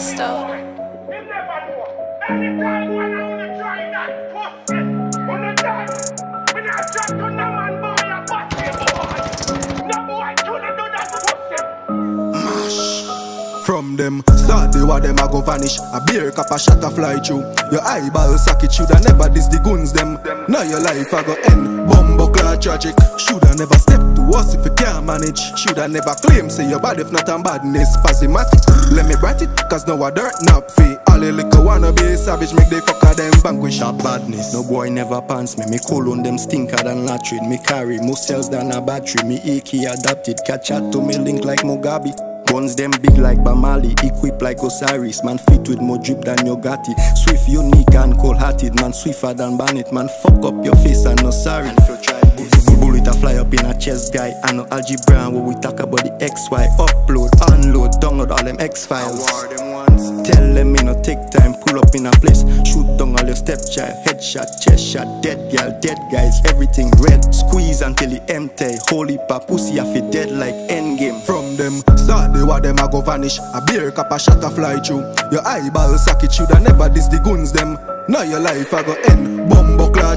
Christo. From them, start the war them a go vanish. A beer cup a shot a fly through. Your eyeball socket shoulda never diss the guns them. Now your life a go end. Tragic. Shoulda never step to us if you can't manage. Shoulda never claim say your body if not on badness. Spasmatic. Let me brat it, cause no a dirt nap fee. All the liquor wanna be savage, make they fucker them vanquish. That badness, no boy never pants me. Me cool on them stinker than latrin. Me carry more cells than a battery. Me achy adapted, catch out to me link like Mugabe. Guns them big like Bamali, equipped like Osiris. Man fit with more drip than Yogati. Swift, unique and cold hearted. Man swifter than Bandit. Man fuck up your face and no sorry. A fly up in a chest guy. I know algebra where we talk about the XY. Upload, unload, download all them X files. Tell them me no take time, pull up in a place. Shoot down all your stepchild, headshot, chest shot, dead girl, dead guys, everything red. Squeeze until it empty. Holy pa pussy, I feel dead like endgame. From them, start the war them a go vanish. A beer cup a shot a fly through. Your eyeball socket shoulda never diss the guns them. Now your life a go end.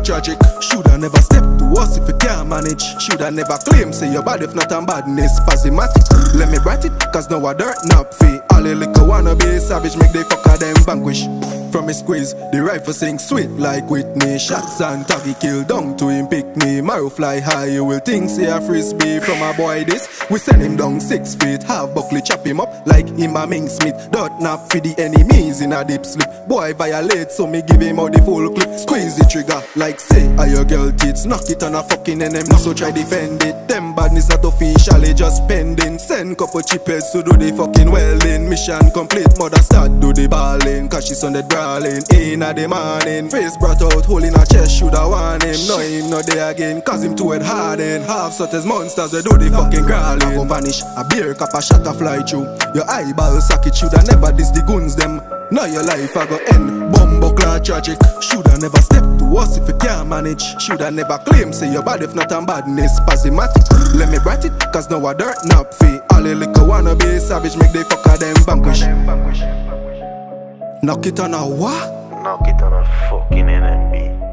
Tragic. Shoulda never step to us if you can't manage. Shoulda never claim say your body if not on badness. Spasmatic. Let me brat it, cause no dirt nap fee. All the liquor wanna be savage, make they fucker them vanquish. From a squeeze, the rifle sing sweet like Whitney. Shots and taggy kill down to him pick me. Marrow fly high, you will think say a frisbee from a boy this. We send him down six feet, half buckley chop him up like him a Ming Smith. Dirt nap for the enemies in a deep sleep. Boy violate, so me give him all the full clip. Squeeze the trigger like say, are your girl tits? Knock it on a fucking enemy, so try defend it. Them badness not officially just pending. Send couple chippers to do the fucking welding. Mission complete, mother start do the balling. Cause she's on the drawing. In a the morning, face brought out, hole in her chest, shoulda want him. No, him not there again, cause him too head hardened. Half such as monsters, we do the fucking crawling. I go vanish, a beer cup a shot a fly through. Your eyeball socket shoulda never diss the guns them. Now your life a go end. Clock tragic. Shoulda never step to us if you can't manage. Shoulda never claim say your body if not on badness. Spasmatic. Let me brat it, cause no a dirt nap fee. All the liquor wanna be savage, make they fucker them vanquish. Knock it on a what? Knock it on a fucking NMB.